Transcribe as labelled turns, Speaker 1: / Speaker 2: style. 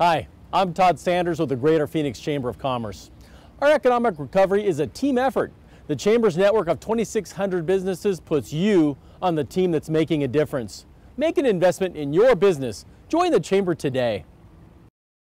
Speaker 1: Hi, I'm Todd Sanders with the Greater Phoenix Chamber of Commerce. Our economic recovery is a team effort. The Chamber's network of 2,600 businesses puts you on the team that's making a difference. Make an investment in your business. Join the Chamber today.